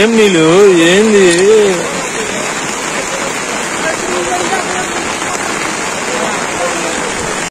ఏం నీళ్ళు? ఏంది